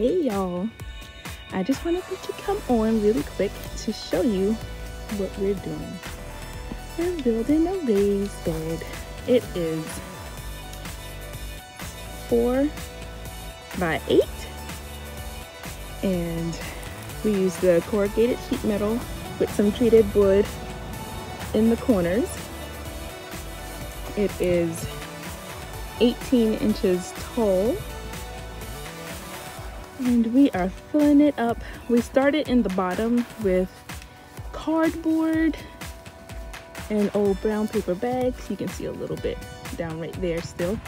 Hey y'all, I just wanted to come on really quick to show you what we're doing. We're building a raised bed. It is four by eight and we use the corrugated sheet metal with some treated wood in the corners. It is 18 inches tall and we are filling it up. We started in the bottom with cardboard and old brown paper bags. You can see a little bit down right there still.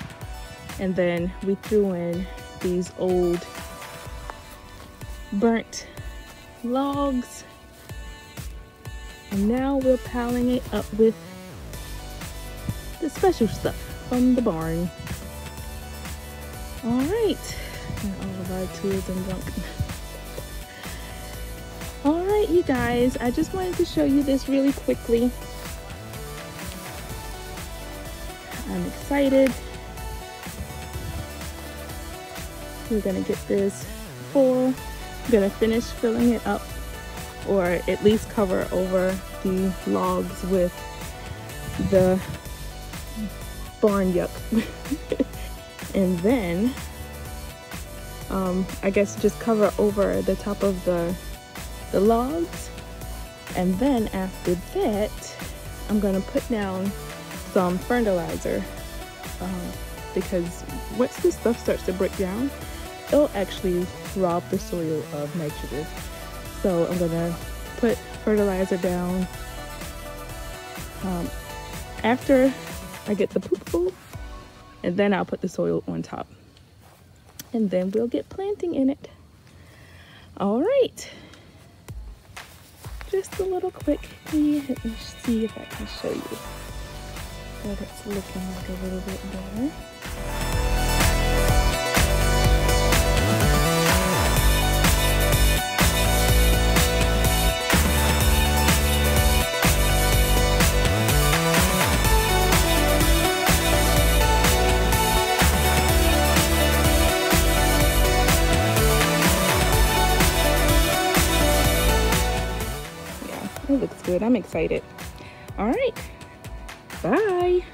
And then we threw in these old burnt logs. And now we're piling it up with the special stuff from the barn. All right, tools and junk. all right, you guys, I just wanted to show you this really quickly. I'm excited. We're gonna get this full. I'm gonna finish filling it up or at least cover over the logs with the barn yuck. and then um, I guess just cover over the top of the, the logs. And then after that, I'm gonna put down some fertilizer um, because once this stuff starts to break down, it'll actually rob the soil of nitrogen. So I'm gonna put fertilizer down um, after I get the poop full and then I'll put the soil on top and then we'll get planting in it. All right, just a little quick, let me see if I can show you that it's looking like a little bit better. Looks good. I'm excited. All right. Bye.